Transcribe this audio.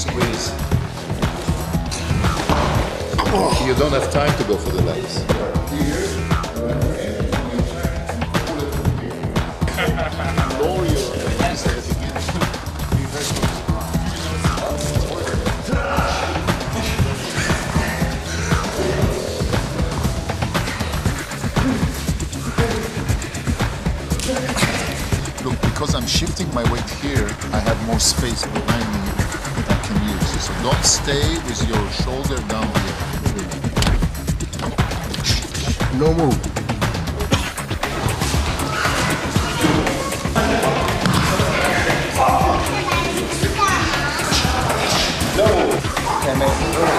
squeeze. Oh. You don't have time to go for the legs. Look, because I'm shifting my weight here, I have more space behind me so don't stay with your shoulder down here. No move. No. Okay,